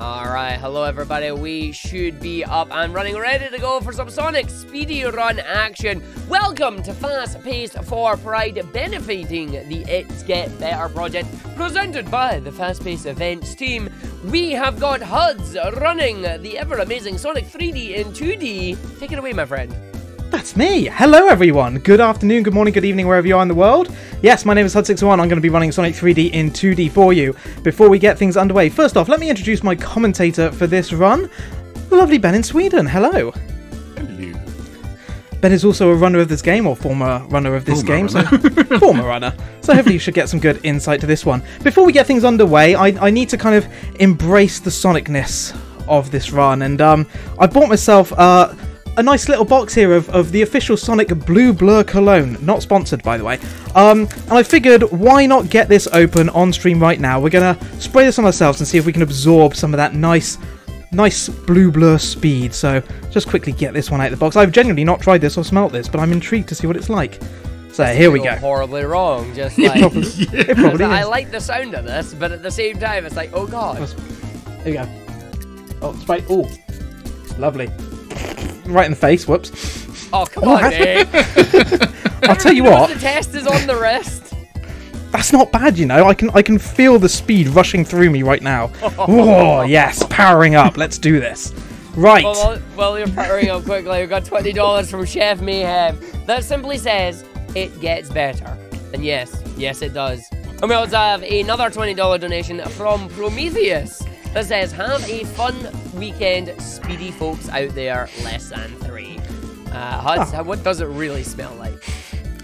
Alright, hello everybody. We should be up and running, ready to go for some Sonic Speedy Run action. Welcome to Fast Paced for Pride, benefiting the It's Get Better project, presented by the Fast Paced Events team. We have got HUDs running the ever amazing Sonic 3D and 2D. Take it away, my friend. That's me. Hello, everyone. Good afternoon, good morning, good evening, wherever you are in the world. Yes, my name is Hud61. I'm going to be running Sonic 3D in 2D for you. Before we get things underway, first off, let me introduce my commentator for this run, the lovely Ben in Sweden. Hello. Hello. Ben is also a runner of this game, or former runner of this Former game, runner. so former runner. So hopefully you should get some good insight to this one. Before we get things underway, I, I need to kind of embrace the sonicness of this run, and um, I bought myself uh, a nice little box here of, of the official Sonic Blue Blur cologne, not sponsored by the way. Um, and I figured, why not get this open on stream right now? We're gonna spray this on ourselves and see if we can absorb some of that nice nice blue blur speed. So just quickly get this one out of the box. I've genuinely not tried this or smelt this, but I'm intrigued to see what it's like. So here we go. Horribly wrong. Just It like. probably, it probably I like the sound of this, but at the same time, it's like, oh god. Here we go. Oh, spray. Oh, lovely. Right in the face. Whoops. Oh, come Oh, on. I'll tell you what. The test is on the wrist. That's not bad, you know. I can I can feel the speed rushing through me right now. Oh yes, powering up. Let's do this. Right. Well, while you're powering up quickly, we've got twenty dollars from Chef Mayhem. That simply says it gets better. And yes, yes, it does. And we also have another twenty dollar donation from Prometheus that says, "Have a fun weekend, speedy folks out there, less than three. Uh, Huds, what does it really smell like?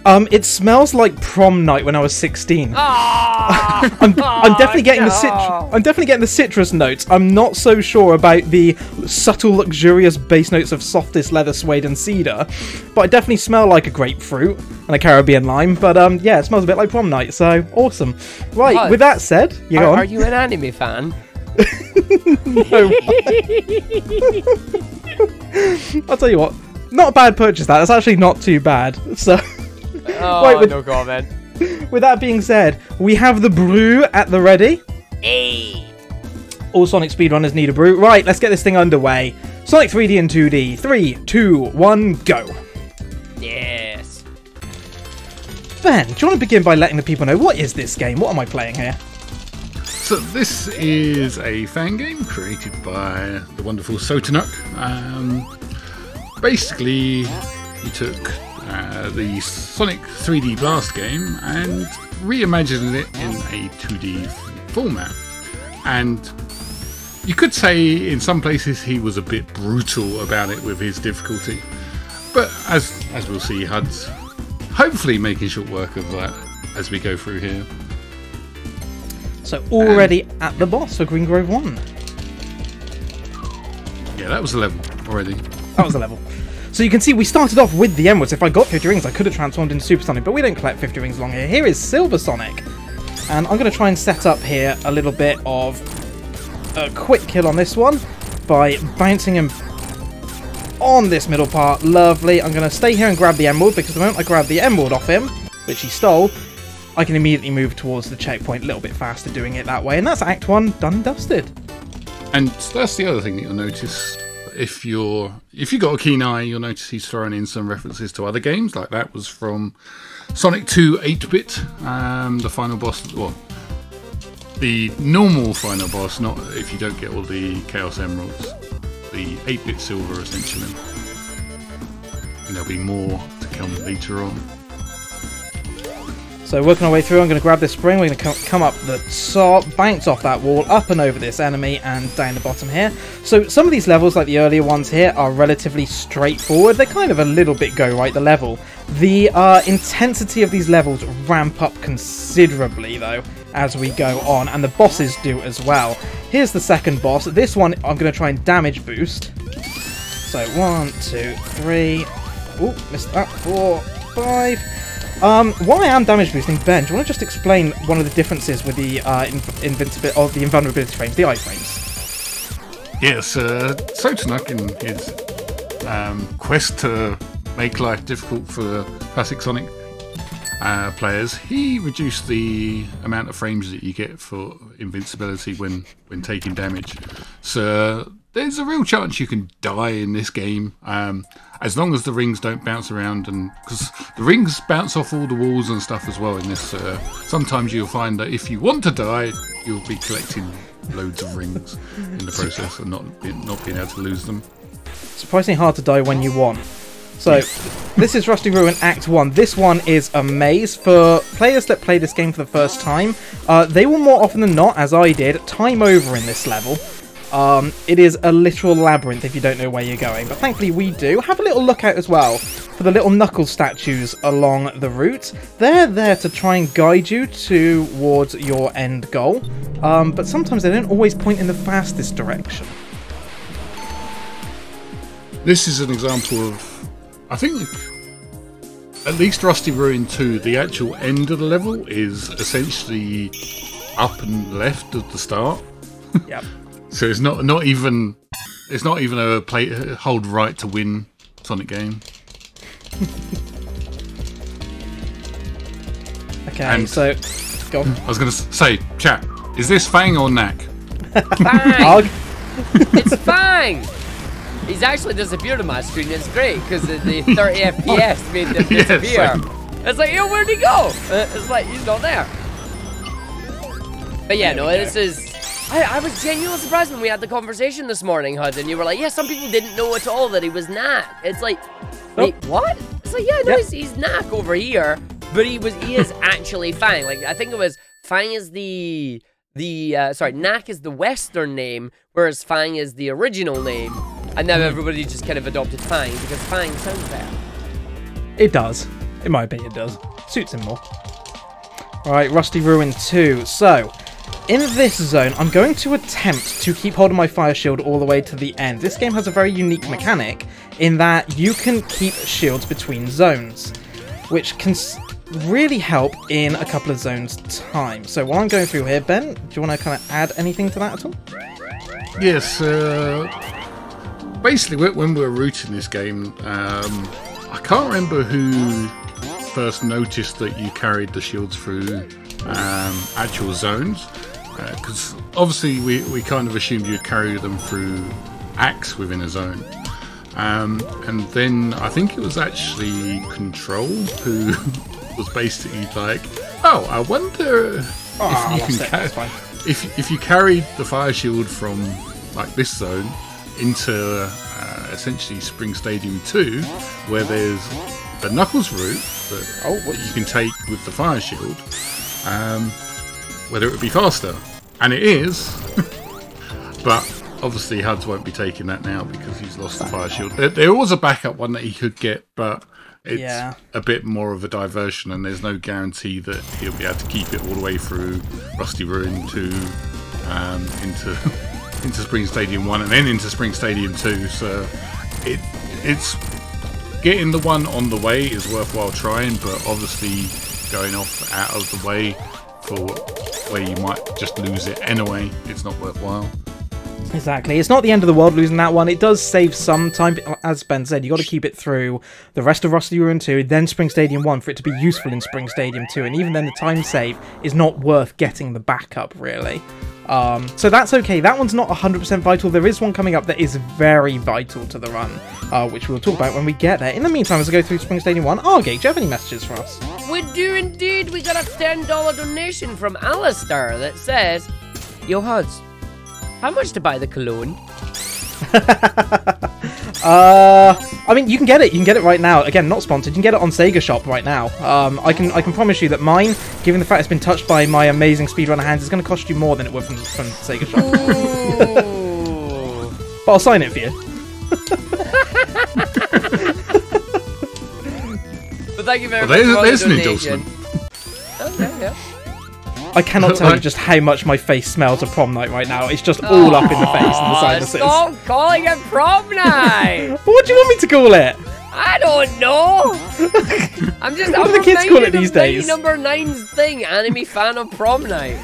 Um, it smells like prom night when I was 16. Ah! I'm, I'm definitely Oh, getting the no. cit- I'm definitely getting the citrus notes. I'm not so sure about the subtle, luxurious bass notes of softest leather, suede, and cedar, but I definitely smell like a grapefruit and a Caribbean lime. But um, yeah, it smells a bit like prom night. So awesome. Right. Huds, with that said, you Are, go on. are you an anime fan? No. I'll tell you what. Not a bad purchase. That. That's actually not too bad. So. Oh, Wait, with- no comment. With that being said, we have the brew at the ready. Hey! All Sonic speedrunners need a brew. Right, let's get this thing underway. Sonic 3D and 2D. 3, 2, 1, go. Yes. Ben, do you want to begin by letting the people know what is this game? What am I playing here? So this is a fan game created by the wonderful Sotaknuck. Um, basically, he took uh, the Sonic 3D Blast game and reimagined it in a 2D format. And you could say in some places he was a bit brutal about it with his difficulty. But as as we'll see, HUD's hopefully making short work of that as we go through here. So, already at the boss for Green Grove 1. Yeah, that was a level already. That was the level. So you can see we started off with the Emeralds. If I got 50 rings, I could have transformed into Super Sonic, but we don't collect 50 rings along here. Here is Silver Sonic. And I'm going to try and set up here a little bit of a quick kill on this one by bouncing him on this middle part. Lovely. I'm going to stay here and grab the Emerald because the moment I grab the Emerald off him, which he stole, I can immediately move towards the checkpoint a little bit faster doing it that way. And that's Act 1 done and dusted. And that's the other thing that you'll notice. If you're if you've got a keen eye, you'll notice he's throwing in some references to other games. Like that was from Sonic 2 8-bit, um, the final boss. Well, the normal final boss, not if you don't get all the Chaos Emeralds. The 8-bit silver, essentially. And there'll be more to come later on. So working our way through, I'm going to grab this spring. We're going to come up the top, bounce off that wall, up and over this enemy, and down the bottom here. So some of these levels, like the earlier ones here, are relatively straightforward. They're kind of a little bit go right the level. The uh, intensity of these levels ramp up considerably, though, as we go on, and the bosses do as well. Here's the second boss. This one I'm going to try and damage boost. So one, two, three. Oh, missed that. Four, five. Um, while I am damage boosting, Ben, do you want to just explain one of the differences with the uh, inv- invincibility or the invulnerability frames, the iframes? Yes, uh, Sotaknuck in his um, quest to make life difficult for classic Sonic uh, players, he reduced the amount of frames that you get for invincibility when when taking damage. So there's a real chance you can die in this game, um, as long as the rings don't bounce around, and because the rings bounce off all the walls and stuff as well. In this, uh, sometimes you'll find that if you want to die, you'll be collecting loads of rings in the process and not be, not being able to lose them. Surprisingly hard to die when you want. So, this is Rusty Ruin Act 1. This one is a maze. For players that play this game for the first time, uh, they will more often than not, as I did, time over in this level. Um, it is a literal labyrinth if you don't know where you're going, but thankfully we do. Have a little look out as well for the little knuckle statues along the route. They're there to try and guide you towards your end goal, um, but sometimes they don't always point in the fastest direction. This is an example of, I think, at least Rusty Ruin 2, the actual end of the level is essentially up and left at the start. Yep. So it's not not even it's not even a play hold right to win Sonic game. Okay, And- so go on. I was going to say, chat, is this Fang or Nack? Fang! It's Fang! He's actually disappeared on my screen. It's great because the, the 30 FPS made him disappear. I- it's like, yo, where'd he go? Uh, it's like, he's not there. But yeah, no, this is. I, I was genuinely surprised when we had the conversation this morning, Hud, and you were like, yeah, some people didn't know at all that he was Nack. It's like, wait, what? It's like, yeah, no, Yep. he's, he's Nack over here, but he was he is actually Fang. Like, I think it was Fang is the the uh, sorry, Nack is the Western name, whereas Fang is the original name, and now everybody just kind of adopted Fang because Fang sounds better. It does. In my opinion, it does. Suits him more. Alright, Rusty Ruin 2. So, in this zone, I'm going to attempt to keep hold of my fire shield all the way to the end. This game has a very unique mechanic in that you can keep shields between zones, which can really help in a couple of zones' time. So while I'm going through here, Ben, do you want to kind of add anything to that at all? Yes, uh, basically, when we were routing this game, um, I can't remember who first noticed that you carried the shields through um, actual zones. Because obviously, we, we kind of assumed you'd carry them through acts within a zone. Um, and then I think it was actually Control who was basically like, oh, I wonder if I you can it, ca- if if you carried the fire shield from like this zone into uh, essentially Spring Stadium 2, where there's the Knuckles route that, Oh, that you can take with the fire shield, um, whether it would be faster, and it is, but obviously Huds won't be taking that now because he's lost the fire shield. There, there was a backup one that he could get, but. It's Yeah. a bit more of a diversion, and there's no guarantee that he'll be able to keep it all the way through Rusty Ruin to um, into into Spring Stadium One and then into Spring Stadium Two. So it it's getting the one on the way is worthwhile trying, but obviously going off out of the way for where you might just lose it anyway, it's not worthwhile. Exactly. It's not the end of the world losing that one. It does save some time. As Ben said, you got to keep it through the rest of Rusty Ruin 2, then Spring Stadium 1 for it to be useful in Spring Stadium 2. And even then, the time save is not worth getting the backup, really. Um, so that's okay. That one's not 100% vital. There is one coming up that is very vital to the run, uh, which we'll talk about when we get there. In the meantime, as I go through Spring Stadium 1, Argate, do you have any messages for us? We do indeed. We got a $10 donation from Alistair that says, Yo, Huds, how much to buy the cologne? Uh, I mean, you can get it. You can get it right now. Again, not sponsored. You can get it on Sega Shop right now. Um, I can I can promise you that mine, given the fact it's been touched by my amazing speedrunner hands, is going to cost you more than it would from, from Sega Shop. But I'll sign it for you. but thank you very Well, much there's- there's an endorsement. Okay, yeah. I cannot tell you just how much my face smells of prom night right now. It's just oh. all up in the face and the Aw, sinuses. Stop calling it prom night. What do you want me to call it? I don't know. I'm just. What I'm do the kids call it these days? Number Nine's thing, anime fan of prom night.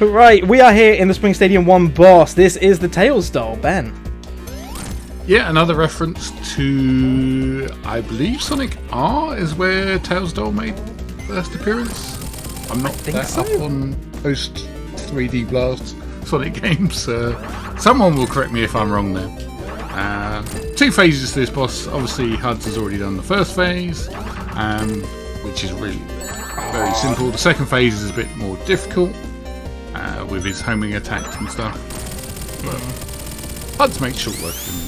Right, we are here in the Spring Stadium 1 boss. This is the Tails doll, Ben. Yeah, another reference to, I believe Sonic R is where Tails Doll made first appearance. I'm not think that so. up on post 3D Blast Sonic games. Uh, someone will correct me if I'm wrong there. Uh, two phases to this boss. Obviously, Huds has already done the first phase, um, which is really very simple. The second phase is a bit more difficult uh, with his homing attacks and stuff. But Huds makes short work of him.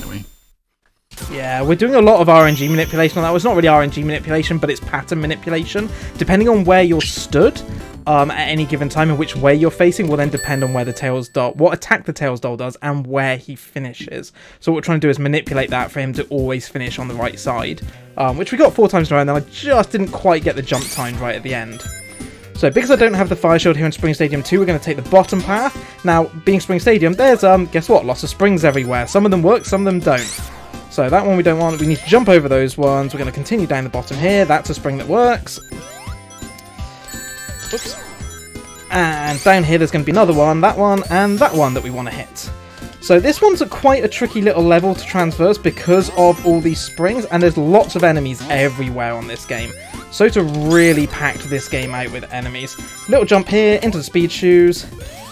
Yeah, we're doing a lot of RNG manipulation on that. It's not really RNG manipulation, but it's pattern manipulation. Depending on where you're stood um, at any given time and which way you're facing will then depend on where the Tails Doll, what attack the Tails Doll does, and where he finishes. So what we're trying to do is manipulate that for him to always finish on the right side, um, which we got four times in a row, and then I just didn't quite get the jump timed right at the end. So because I don't have the fire shield here in Spring Stadium 2, we're going to take the bottom path. Now, being Spring Stadium, there's, um, guess what, lots of springs everywhere. Some of them work, some of them don't. So that one we don't want. We need to jump over those ones. We're going to continue down the bottom here. That's a spring that works. Oops. And down here there's going to be another one, that one, and that one that we want to hit. So this one's a quite a tricky little level to transverse because of all these springs, and there's lots of enemies everywhere on this game. So to really packed this game out with enemies. Little jump here into the speed shoes,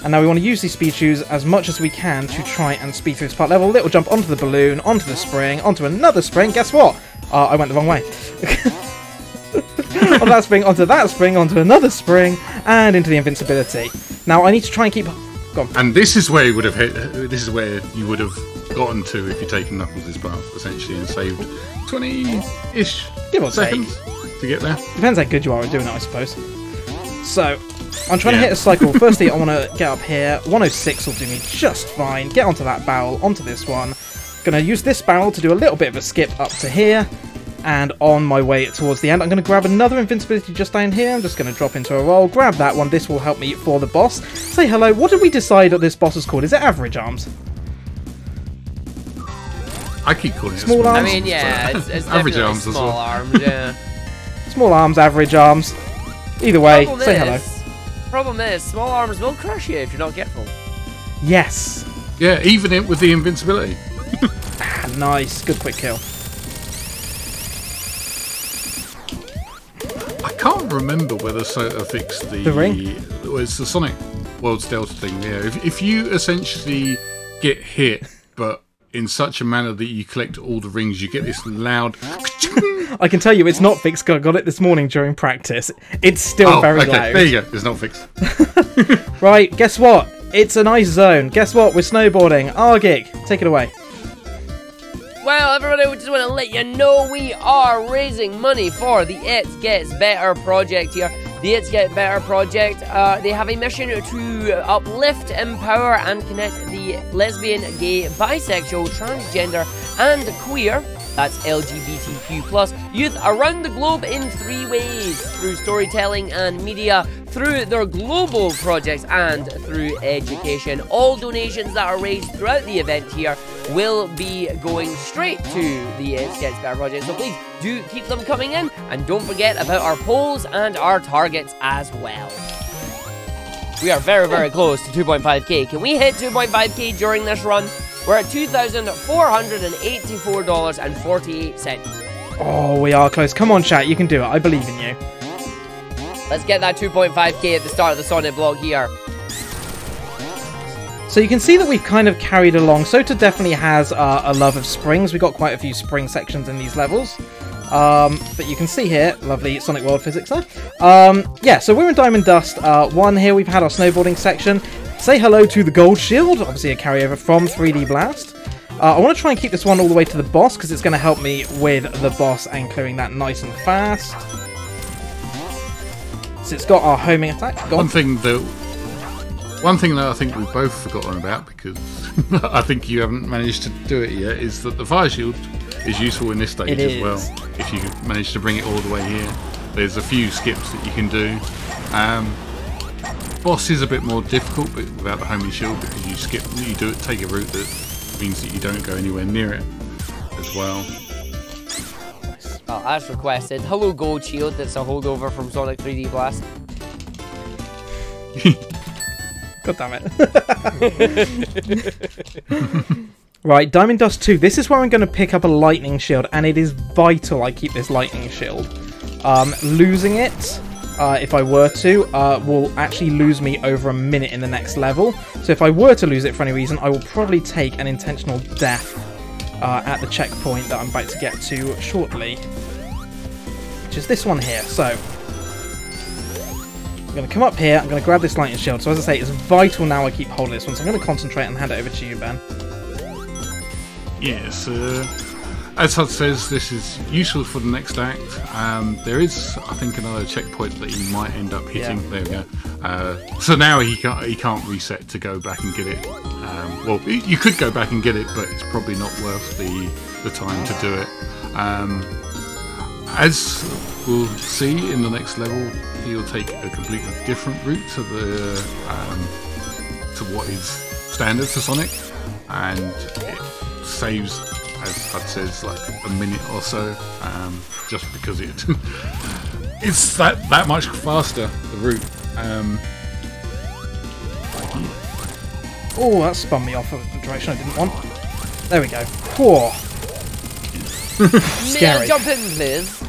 and now we want to use these speed shoes as much as we can to try and speed through this part level. Little jump onto the balloon, onto the spring, onto another spring. Guess what? Uh, I went the wrong way. on that spring, onto that spring, onto another spring, and into the invincibility. Now I need to try and keep. Go on. And this is where you would have hit. This is where you would have gotten to if you'd taken Knuckles' path essentially and saved twenty-ish Give or take. seconds to get there. Depends how good you are at doing it, I suppose. So, I'm trying to hit a cycle. Firstly, I want to get up here. 106 will do me just fine. Get onto that barrel, onto this one. Gonna use this barrel to do a little bit of a skip up to here. And on my way towards the end, I'm going to grab another invincibility just down here. I'm just going to drop into a roll, grab that one. This will help me for the boss. Say hello. What did we decide that this boss is called? Is it average arms? I keep calling it Small arms. I mean, yeah, it's, it's average definitely arms as well. arms, yeah. Small arms, average arms. Either way, problem say is, hello. Problem is, small arms will crush you if you're not careful. Yes. Yeah, even it with the invincibility. Ah, nice. Good quick kill. I can't remember whether Sota fixed the The ring? Well, it's the Sonic World's Delta thing. Yeah, if, if you essentially get hit, but in such a manner that you collect all the rings, you get this loud. I can tell you it's not fixed. I got it this morning during practice. It's still Oh, very okay, loud. there you go. It's not fixed. Right, guess what? It's an ice zone. Guess what? We're snowboarding. Argig, take it away. Well, everybody, we just want to let you know we are raising money for the It Gets Better project here. The It's Get Better project, uh, they have a mission to uplift, empower, and connect the lesbian, gay, bisexual, transgender, and queer. That's LGBTQ plus youth around the globe in three ways through storytelling and media, through their global projects, and through education. All donations that are raised throughout the event here will be going straight to the It Gets Better project. So please do keep them coming in, and don't forget about our polls and our targets as well. We are very, very close to 2.5k. Can we hit 2.5k during this run? We're at $2,484.48. Oh, we are close. Come on, chat. You can do it. I believe in you. Let's get that 2.5k at the start of the Sonic vlog here. So you can see that we've kind of carried along. Sota definitely has uh, a love of springs. We've got quite a few spring sections in these levels. Um, but you can see here, lovely Sonic World physics there. Um, yeah, so we're in Diamond Dust uh, 1 here. We've had our snowboarding section. Say hello to the Gold Shield, obviously a carryover from 3D Blast. Uh, I want to try and keep this one all the way to the boss because it's going to help me with the boss and clearing that nice and fast. So it's got our homing attack. Go One on. thing that one thing that I think we've both forgotten about because I think you haven't managed to do it yet is that the fire shield is useful in this stage as well. If you manage to bring it all the way here, there's a few skips that you can do. Um, boss is a bit more difficult, but without the homing shield because you skip, you do it, take a route that means that you don't go anywhere near it as well. Oh, as requested. Hello, Gold Shield. That's a holdover from Sonic 3D Blast. God damn it. Right, Diamond Dust 2. This is where I'm going to pick up a lightning shield, and it is vital I keep this lightning shield. Um, losing it, uh, if I were to, uh, will actually lose me over a minute in the next level. So if I were to lose it for any reason, I will probably take an intentional death uh, at the checkpoint that I'm about to get to shortly. Which is this one here. So, I'm going to come up here, I'm going to grab this lightning shield. So as I say, it's vital now I keep holding this one. So I'm going to concentrate and hand it over to you, Ben. Yes, uh, as Hud says, this is useful for the next act. Um, there is, I think, another checkpoint that he might end up hitting. Yeah. There we go. Uh, so now he can't he can't reset to go back and get it. Um, well, you could go back and get it, but it's probably not worth the the time to do it. Um, as we'll see in the next level, he'll take a completely different route to the um, to what is standard for Sonic, and it saves, as say it's like a minute or so, um, just because it it's that that much faster the route. Um, Oh, that spun me off of the direction I didn't want. There we go. Whoa. May I jump in, please?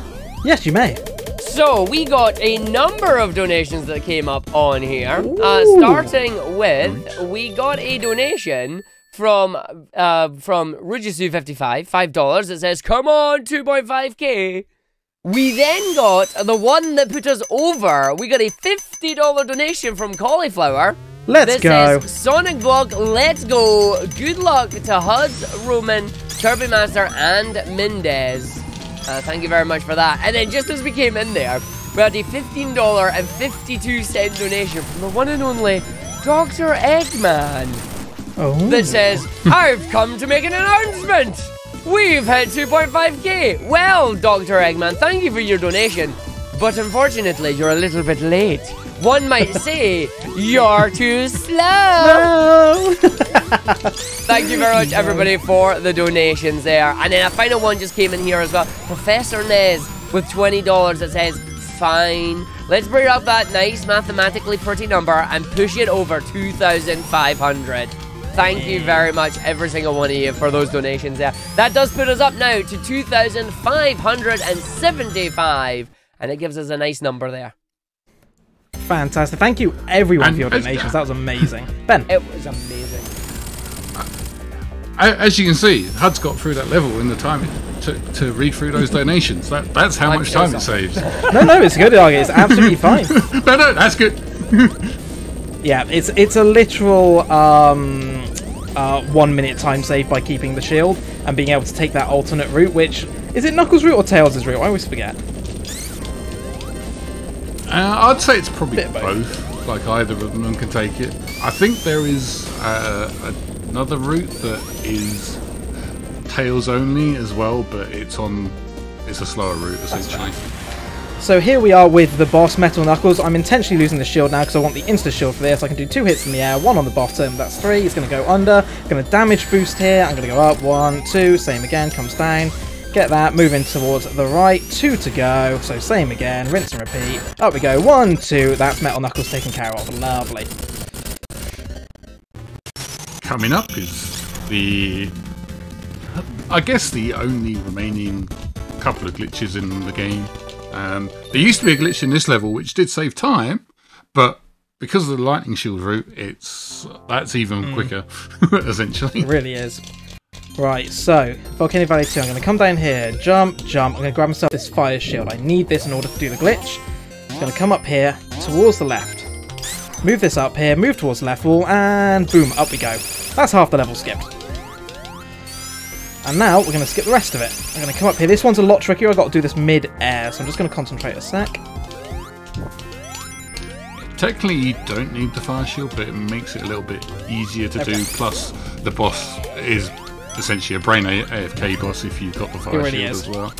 Yes, you may. So we got a number of donations that came up on here. Uh, starting with, we got a donation from uh, from Rujisu55, five dollars. It says, "Come on, 2.5k." We then got the one that put us over. We got a fifty dollar donation from Cauliflower. Let's This go. says Sonic Block, let's go. Good luck to Huds, Roman, Turbo Master, and Mendez. Uh, thank you very much for that. And then just as we came in there, we had a $15.52 donation from the one and only Dr. Eggman Oh. that says, I've come to make an announcement. We've hit 2.5k. Well, Dr. Eggman, thank you for your donation. But unfortunately, you're a little bit late. One might say you're too slow. No. Thank you very much, everybody, for the donations there. And then a final one just came in here as well. Professor Nez with $20 that says, fine. Let's bring up that nice mathematically pretty number and push it over 2,500. Thank you very much, every single one of you, for those donations there. That does put us up now to 2,575. And it gives us a nice number there. Fantastic. Thank you, everyone, And- for your donations. That was amazing. Ben. It was amazing. as you can see, Hud's got through that level in the time it took to read through those donations. That, that's how I'm much so time it saves. No, no, it's good. Argy. It's absolutely fine. no, no, that's good. Yeah, it's it's a literal um, uh, one minute time save by keeping the shield and being able to take that alternate route. Which is it Knuckles' route or Tails' route? I always forget. Uh, I'd say it's probably both. both. Like either of them can take it. I think there is uh, another route that is tails only as well, but it's on. It's a slower route essentially. So here we are with the boss, Metal Knuckles. I'm intentionally losing the shield now because I want the insta shield for this. I can do two hits in the air, one on the bottom, that's three. It's going to go under. Going to damage boost here. I'm going to go up, one, two, same again, comes down. Get that, moving towards the right, two to go. So same again, rinse and repeat. Up we go, one, two. That's Metal Knuckles taken care of. Lovely. Coming up is the. I guess the only remaining couple of glitches in the game. Um, there used to be a glitch in this level which did save time, but because of the lightning shield route, it's that's even quicker, essentially. It really is. Right, so Volcano Valley 2. I'm going to come down here, jump, jump. I'm going to grab myself this fire shield. I need this in order to do the glitch. I'm going to come up here towards the left. Move this up here, move towards the left wall, and boom, up we go. That's half the level skipped. And now we're going to skip the rest of it. I'm going to come up here. This one's a lot trickier. I've got to do this mid-air, so I'm just going to concentrate a sec. Technically, you don't need the fire shield, but it makes it a little bit easier to Okay. do. Plus, the boss is essentially a brain AFK boss if you've got the fire really shield is. as well.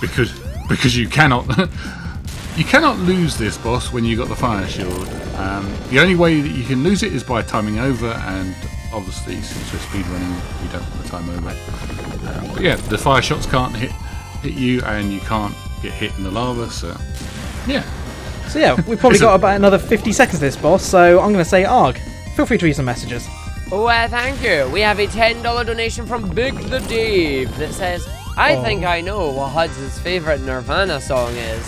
Because because you cannot you cannot lose this boss when you got the fire shield. Um, the only way that you can lose it is by timing over, and obviously since we're speedrunning, we don't want to time over. Um, but yeah, the fire shots can't hit hit you, and you can't get hit in the lava. So yeah. So yeah, we've probably got about another 50 seconds of this boss, so I'm going to say Arg. Feel free to read some messages. Well, thank you. We have a $10 donation from Big the Dave that says, I Oh. think I know what Hudson's favorite Nirvana song is.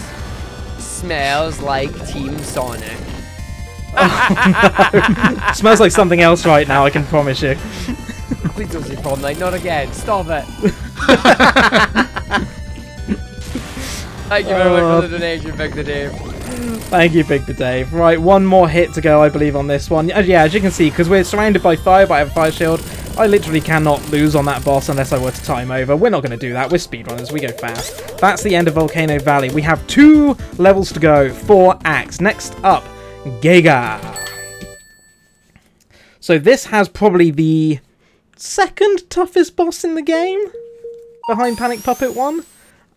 Smells like Team Sonic. Smells like something else right now, I can promise you. Please don't say prom night, not again. Stop it. Thank you very much Uh, for the donation, Big the Dave. Thank you, Big the Dave. Right, one more hit to go, I believe, on this one. Uh, yeah, as you can see, because we're surrounded by fire, but I have a fire shield, I literally cannot lose on that boss unless I were to time over. We're not going to do that. We're speedrunners. We go fast. That's the end of Volcano Valley. We have two levels to go for Axe. Next up, Giga. So this has probably the second toughest boss in the game behind Panic Puppet 1.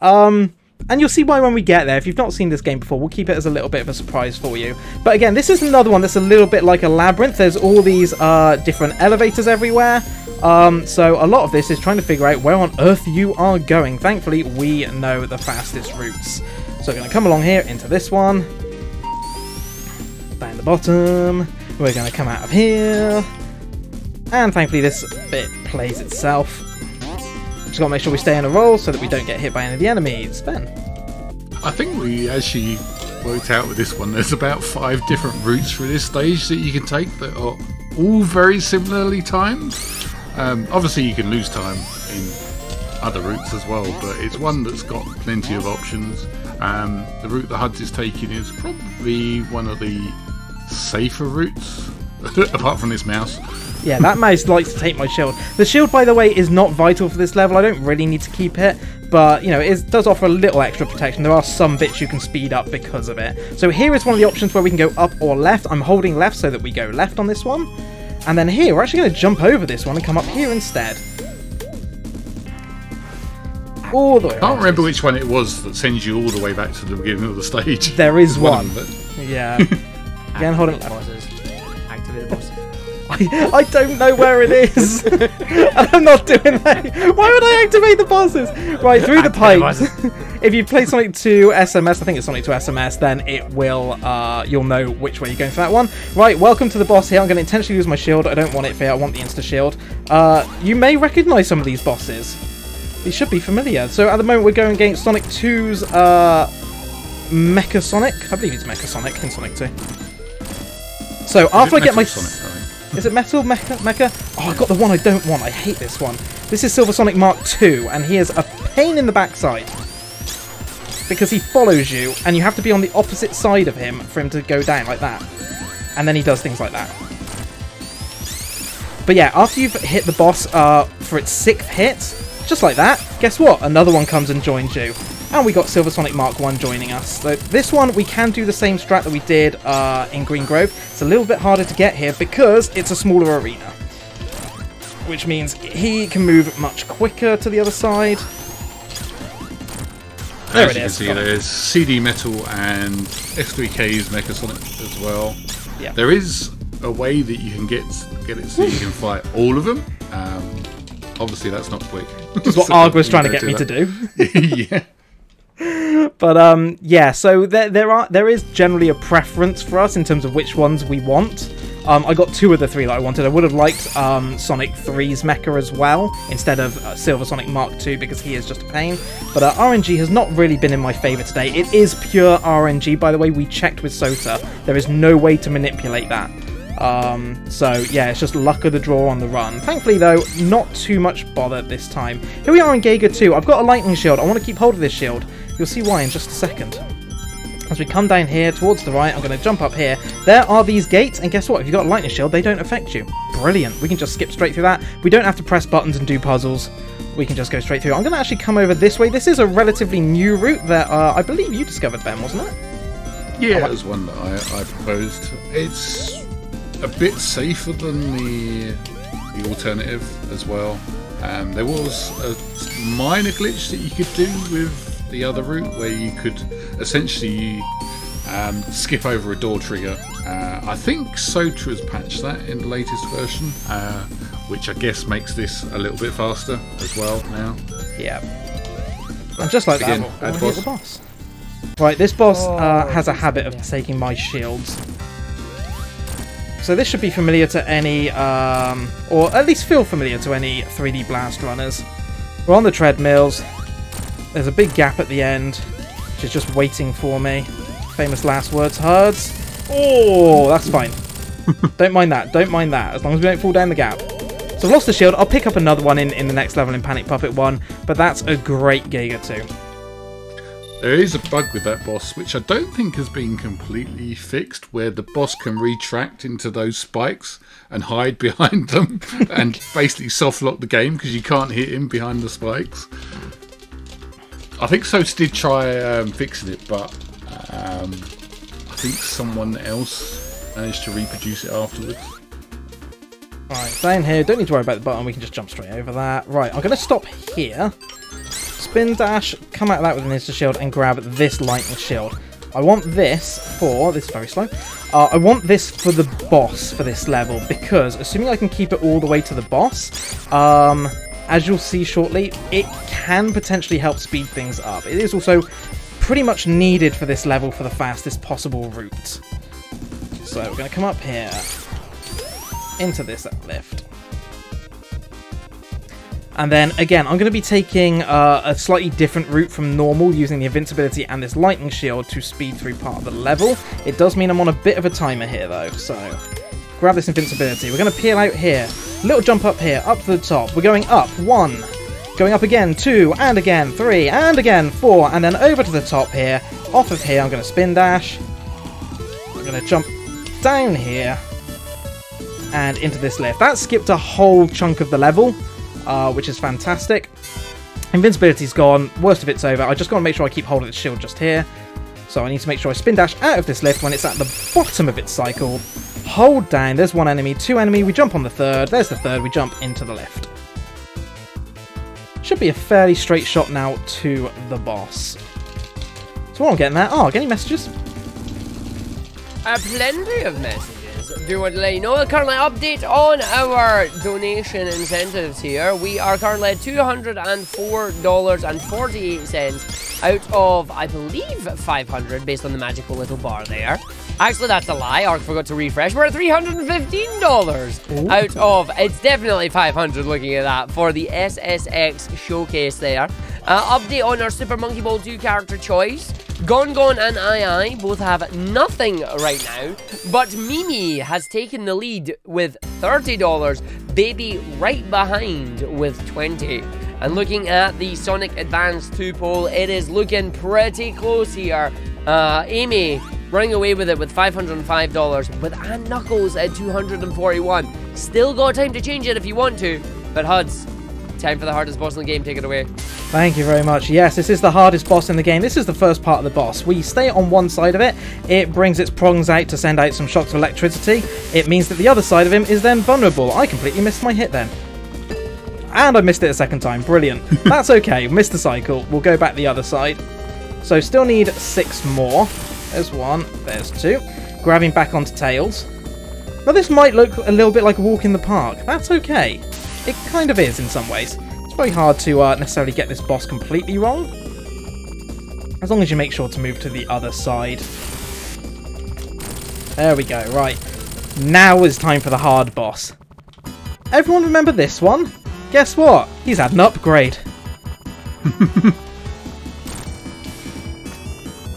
Um, and you'll see why when we get there. If you've not seen this game before, we'll keep it as a little bit of a surprise for you. But again, this is another one that's a little bit like a labyrinth. There's all these uh, different elevators everywhere. Um, so a lot of this is trying to figure out where on earth you are going. Thankfully, we know the fastest routes. So we're going to come along here into this one. The bottom. We're going to come out of here. And thankfully this bit plays itself. Just gotta make sure we stay in a roll so that we don't get hit by any of the enemies. Ben. I think we actually worked out with this one. There's about five different routes through this stage that you can take that are all very similarly timed. Um, obviously, you can lose time in other routes as well, but it's one that's got plenty of options. Um, the route the HUD is taking is probably one of the safer routes, apart from this mouse. Yeah, that mouse likes to take my shield. The shield, by the way, is not vital for this level. I don't really need to keep it, but, you know, it is- does offer a little extra protection. There are some bits you can speed up because of it. So here is one of the options where we can go up or left. I'm holding left so that we go left on this one. And then here, we're actually going to jump over this one and come up here instead. All the way I can't remember which one it was that sends you all the way back to the beginning of the stage. There is one. but- Yeah. Again, holding Activate bosses. Activate bosses. I, I don't know where it is. and I'm not doing that. Why would I activate the bosses? Right, through the pipes. if you play Sonic 2 SMS, I think it's Sonic 2 SMS, then it will, uh, you'll know which way you're going for that one. Right, welcome to the boss here. I'm going to intentionally use my shield. I don't want it here. I want the insta shield. Uh, you may recognize some of these bosses. These should be familiar. So at the moment, we're going against Sonic 2's uh, Mecha Sonic. I believe it's Mecha Sonic in Sonic 2. So after I get my. Sonic, Is it Metal Mecha? Mecha? Oh, I got the one I don't want. I hate this one. This is Silver Sonic Mark II, and he is a pain in the backside. Because he follows you, and you have to be on the opposite side of him for him to go down like that. And then he does things like that. But yeah, after you've hit the boss uh, for its sixth hit, just like that, guess what? Another one comes and joins you. And we got Silver Sonic Mark 1 joining us. So this one, we can do the same strat that we did uh, in Green Grove. It's a little bit harder to get here because it's a smaller arena. Which means he can move much quicker to the other side. There As it you can see, there's CD Metal and S3K's Mecha Sonic as well. Yeah. There is a way that you can get get it so you can fight all of them. Um, obviously, that's not quick. Which is what So Arg was trying to get me to do. yeah. But um, yeah. So there, there are there is generally a preference for us in terms of which ones we want. Um, I got two of the three that I wanted. I would have liked um, Sonic 3's mecha as well instead of uh, Silver Sonic Mark II because he is just a pain. But uh, RNG has not really been in my favour today. It is pure RNG, by the way. We checked with Sota. There is no way to manipulate that. Um, so yeah, it's just luck of the draw on the run. Thankfully though, not too much bother this time. Here we are in Giga 2. I've got a lightning shield. I want to keep hold of this shield. You'll see why in just a second. As we come down here towards the right, I'm going to jump up here. There are these gates, and guess what? If you've got a lightning shield, they don't affect you. Brilliant. We can just skip straight through that. We don't have to press buttons and do puzzles. We can just go straight through. I'm going to actually come over this way. This is a relatively new route that uh, I believe you discovered, Ben, wasn't it? Yeah, it was one that I, I proposed. It's a bit safer than the the alternative as well. Um, there was a minor glitch that you could do with the other route where you could essentially um, skip over a door trigger. Uh, I think Sota has patched that in the latest version, uh, which I guess makes this a little bit faster as well now. Yeah. And just like Again, that, add we'll boss. the boss. Right, this boss uh, Oh, has a habit of yeah. taking my shields. So this should be familiar to any, um, or at least feel familiar to any 3D Blast runners. We're on the treadmills. There's a big gap at the end, which is just waiting for me. Famous last words, Huds. Oh, that's fine. don't mind that. Don't mind that. As long as we don't fall down the gap. So I've lost the shield. I'll pick up another one in, in the next level in Panic Puppet 1, but that's a great Giga 2. There is a bug with that boss, which I don't think has been completely fixed, where the boss can retract into those spikes and hide behind them and basically soft lock the game because you can't hit him behind the spikes. I think Sota did try um, fixing it, but um, I think someone else managed to reproduce it afterwards. Right, down here, don't need to worry about the button, we can just jump straight over that. Right, I'm going to stop here, spin dash, come out of that with an insta shield, and grab this lightning shield. I want this for, this is very slow, uh, I want this for the boss for this level, because assuming I can keep it all the way to the boss, um, as you'll see shortly, it can potentially help speed things up. It is also pretty much needed for this level for the fastest possible route. So we're going to come up here, into this lift. And then, again, I'm going to be taking uh, a slightly different route from normal using the invincibility and this lightning shield to speed through part of the level. It does mean I'm on a bit of a timer here, though, so grab this invincibility. We're going to peel out here. Little jump up here, up to the top. We're going up, one. Going up again, two, and again, three, and again, four, and then over to the top here. Off of here, I'm going to spin dash. I'm going to jump down here and into this lift. That skipped a whole chunk of the level, uh, which is fantastic. Invincibility's gone, worst of it's over. I just got to make sure I keep hold of the shield just here. So I need to make sure I spin dash out of this lift when it's at the bottom of its cycle. Hold down, there's one enemy, two enemy, we jump on the third, there's the third, we jump into the lift. Should be a fairly straight shot now to the boss. So what I'm getting there, oh, get any messages? Uh, plenty of messages do want to let you know. Currently, update on our donation incentives here. We are currently at $204.48 out of, I believe, 500 based on the magical little bar there. Actually, that's a lie. Ark forgot to refresh. We're at $315 Ooh. out of, it's definitely 500 looking at that, for the SSX showcase there. Uh, update on our Super Monkey Ball 2 character choice. Gon Gon and Ai both have nothing right now, but MeeMee has taken the lead with $30, Baby right behind with 20 And looking at the Sonic Advance 2 poll, it is looking pretty close here. Uh, Amy running away with it with $505, with Ann Knuckles at 241 Still got time to change it if you want to, but Huds, time for the hardest boss in the game, take it away. Thank you very much. Yes, this is the hardest boss in the game. This is the first part of the boss. We stay on one side of it. It brings its prongs out to send out some shocks of electricity. It means that the other side of him is then vulnerable. I completely missed my hit then. And I missed it a second time. Brilliant. That's okay. Missed the cycle. We'll go back the other side. So still need six more. There's one. There's two. Grabbing back onto Tails. Now this might look a little bit like a walk in the park. That's okay. It kind of is in some ways It's very hard to uh, necessarily get this boss completely wrong. As long as you make sure to move to the other side. There we go, right. Now is time for the hard boss. Everyone remember this one? Guess what? He's had an upgrade.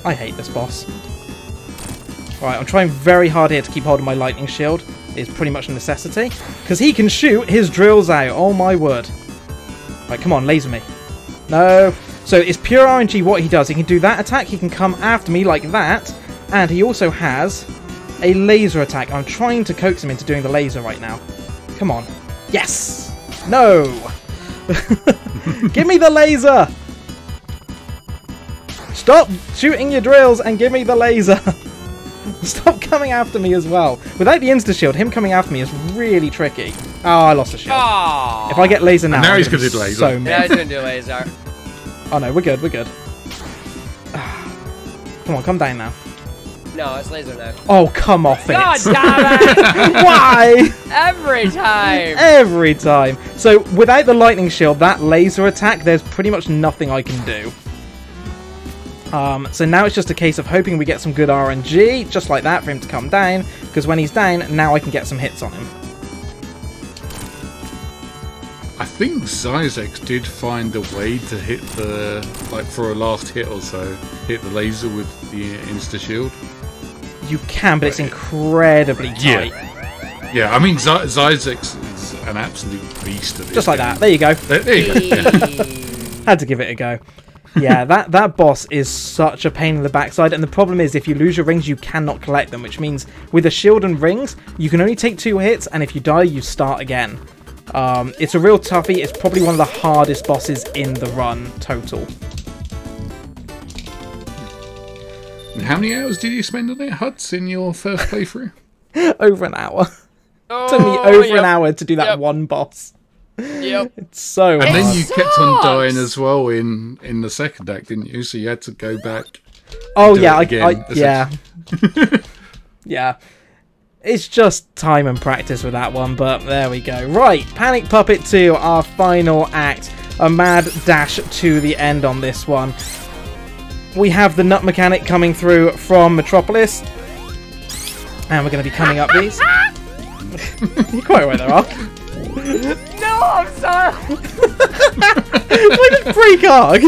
I hate this boss. Alright, I'm trying very hard here to keep hold of my lightning shield. It's pretty much a necessity. Because he can shoot his drills out, oh my word. Right, come on, laser me. No. So it's pure RNG what he does. He can do that attack, he can come after me like that, and he also has a laser attack. I'm trying to coax him into doing the laser right now. Come on. Yes! No! give me the laser! Stop shooting your drills and give me the laser! Stop coming after me as well. Without the insta shield, him coming after me is really tricky. Oh, I lost a shield. Aww. If I get laser now, and now he's going to do laser. So yeah, he's going to do laser. oh no, we're good, we're good. come on, come down now. No, it's laser now. Oh, come off it. God damn it! Why? Every time. Every time. So, without the lightning shield, that laser attack, there's pretty much nothing I can do. Um, so now it's just a case of hoping we get some good RNG, just like that, for him to come down. Because when he's down, now I can get some hits on him. I think Zyzex did find a way to hit the like for a last hit or so, hit the laser with the insta shield. You can, but it's incredibly tight. Yeah, yeah. I mean Z- Zyzex is an absolute beast at this. Just like game. that. There you go. There, there you go. Had to give it a go. Yeah, that, that boss is such a pain in the backside, and the problem is if you lose your rings, you cannot collect them, which means with a shield and rings, you can only take two hits, and if you die, you start again. Um, it's a real toughie. It's probably one of the hardest bosses in the run total. And How many hours did you spend on it, Huds, in your first playthrough? over an hour. Oh, took me over yep. an hour to do that Yep. one boss. Yep. It's so And hard. then you kept on dying as well in in the second act, didn't you? So you had to go back. Oh yeah, I, again, I, yeah, yeah. It's just time and practice with that one, but there we go. Right, Panic Puppet 2, our final act. A mad dash to the end on this one. We have the nut mechanic coming through from Metropolis. And we're going to be coming up these. You're quite right there, Ark. No, I'm sorry. Why did break Ark?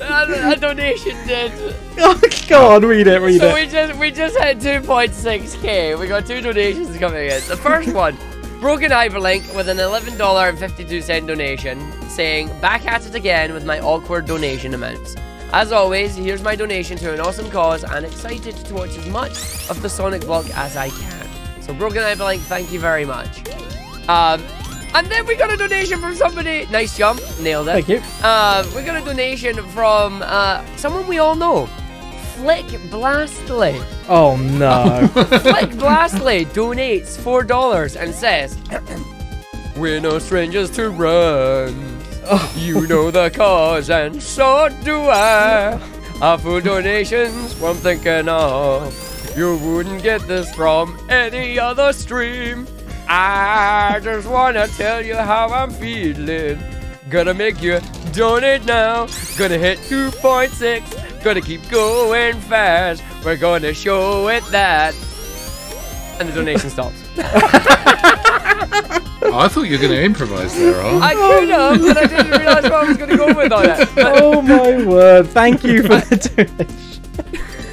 a, a donation did. Oh, Go on, read it, read So it. we just we just had 2.6k. We got two donations coming in. The first one, Broken Hyperlink with an $11.52 donation, saying back at it again with my awkward donation amounts. As always, here's my donation to an awesome cause and excited to watch as much of the Sonic block as I can. So Broken Hyperlink, thank you very much. Um, and then we got a donation from somebody. Nice jump, nailed it. Thank you. Uh, we got a donation from uh, someone we all know, Flick Blastly. Oh no. Flick Blastly donates four dollars and says, "We're no strangers to run. You know the cause, and so do I. Our food donations, what I'm thinking of. You wouldn't get this from any other stream. I just wanna tell you how I'm feeling. Gonna make you donate now. Gonna hit 2.6. Gonna keep going fast. We're gonna show it that. And the donation stops. Oh, I thought you were going to improvise there, Ark. I could have, but I didn't realize what I was gonna go with on it. But, oh my word. Thank you for the donation.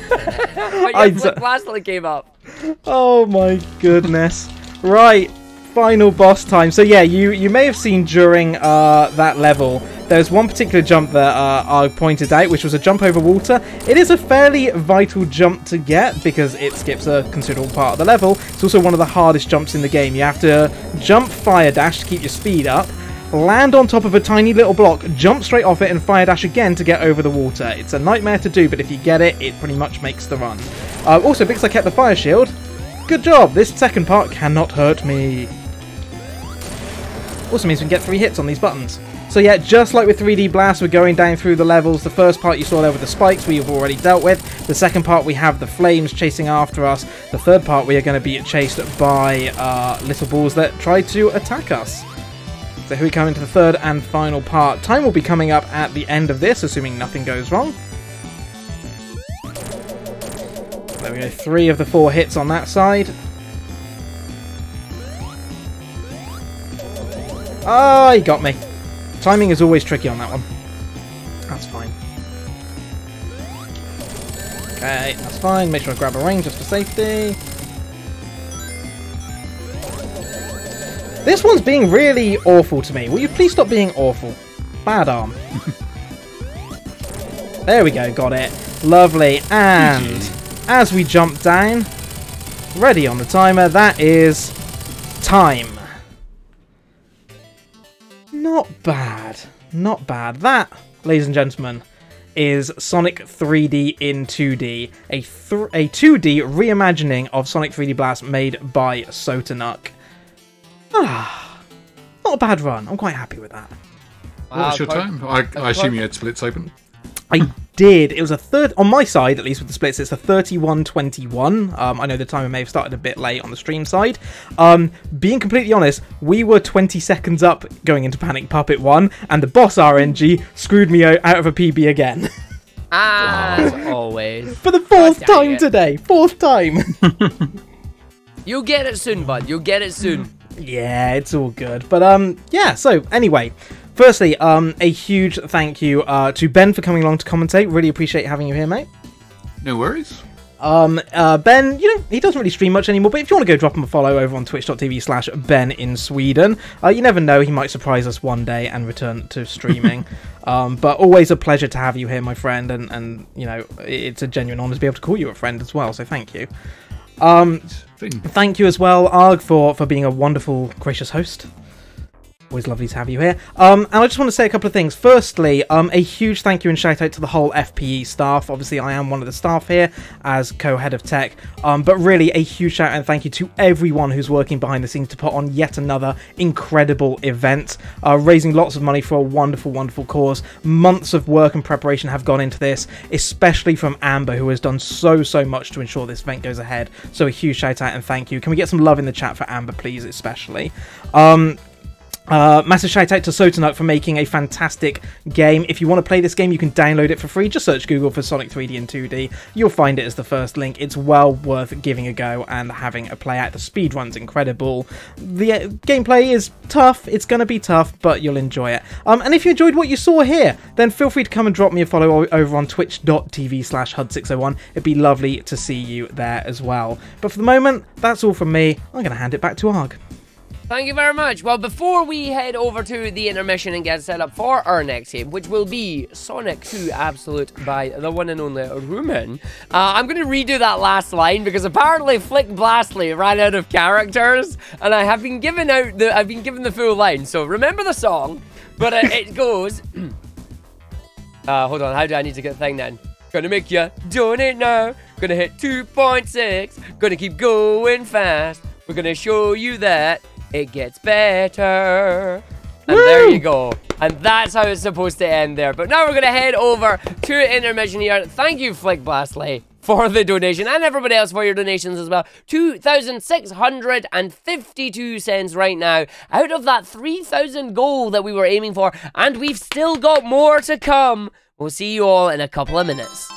but yeah, I Flick d- Blastly came up. Oh my goodness. Right, final boss time. So yeah, you you may have seen during uh, that level, there's one particular jump that uh, I pointed out, which was a jump over water. It is a fairly vital jump to get because it skips a considerable part of the level. It's also one of the hardest jumps in the game. You have to jump fire dash to keep your speed up. Land on top of a tiny little block, jump straight off it, and fire dash again to get over the water. It's a nightmare to do, but if you get it, it pretty much makes the run. Uh, also, because I kept the fire shield, Good job, this second part cannot hurt me. Also means we can get three hits on these buttons. So yeah, just like with 3D Blast, we're going down through the levels. The first part you saw there with the spikes we have already dealt with. The second part we have the flames chasing after us. The third part we are going to be chased by uh, little balls that try to attack us. So here we come into the third and final part. Time will be coming up at the end of this, assuming nothing goes wrong. We go, three of the four hits on that side. Ah, he got me. Timing is always tricky on that one. That's fine. Okay, that's fine. Make sure I grab a ring just for safety. This one's being really awful to me. Will you please stop being awful? Bad arm. there we go, got it. Lovely. And as we jump down, ready on the timer, that is time. Not bad. Not bad. That, ladies and gentlemen, is Sonic 3D in 2D. A, th- a 2D reimagining of Sonic 3D Blast made by Sotaknuck. Ah, not a bad run. I'm quite happy with that. What was your Wow, time? I, I assume you had splits open. I did. It was a third on my side, at least with the splits. It's a 31-21. Um, I know the timer may have started a bit late on the stream side. Um, being completely honest, we were 20 seconds up going into Panic Puppet One, and the boss RNG screwed me out of a PB again. Ah, as always. For the fourth time it. today. Fourth time. You'll get it soon, bud. You'll get it soon. Yeah, it's all good. But um, yeah. So anyway, firstly, um, a huge thank you uh to Ben for coming along to commentate. Really appreciate having you here, mate. No worries. Um, uh, Ben, you know, he doesn't really stream much anymore, but if you want to go drop him a follow over on twitch.tv slash Ben in Sweden, uh, you never know, he might surprise us one day and return to streaming. um, but always a pleasure to have you here, my friend, and, and, you know, it's a genuine honour to be able to call you a friend as well, so thank you. Um, thank you as well, Arg, for, for being a wonderful, gracious host. Always lovely to have you here. Um, and I just want to say a couple of things. Firstly, um, a huge thank you and shout out to the whole FPE staff. Obviously, I am one of the staff here as co-head of tech. Um, but really, a huge shout out and thank you to everyone who's working behind the scenes to put on yet another incredible event, uh, raising lots of money for a wonderful, wonderful cause. Months of work and preparation have gone into this, especially from Amber, who has done so, so much to ensure this event goes ahead. So a huge shout out and thank you. Can we get some love in the chat for Amber, please, especially? Um, uh, massive shout out to Sotaknuck for making a fantastic game. If you want to play this game, you can download it for free. Just search Google for Sonic 3D in 2D. You'll find it as the first link. It's well worth giving a go and having a play out. The speed run's incredible. The uh, gameplay is tough. It's going to be tough, but you'll enjoy it. Um, and if you enjoyed what you saw here, then feel free to come and drop me a follow over on twitch.tv slash huds601. It'd be lovely to see you there as well. But for the moment, that's all from me. I'm going to hand it back to Arg. Thank you very much. Well, before we head over to the intermission and get set up for our next game, which will be Sonic 2 Absolute by the one and only Rumen, uh, I'm going to redo that last line because apparently Flick Blastly ran out of characters, and I have been given out the I've been given the full line. So remember the song, but uh, it goes. uh, hold on, how do I need to get the thing then? Gonna make ya donate now. Gonna hit 2.6. Gonna keep going fast. We're gonna show you that it gets better. And there you go. And that's how it's supposed to end there. But now we're gonna head over to intermission here. Thank you, Flick Blastly, for the donation and everybody else for your donations as well. 2,652 cents right now out of that 3,000 goal that we were aiming for. And we've still got more to come. We'll see you all in a couple of minutes.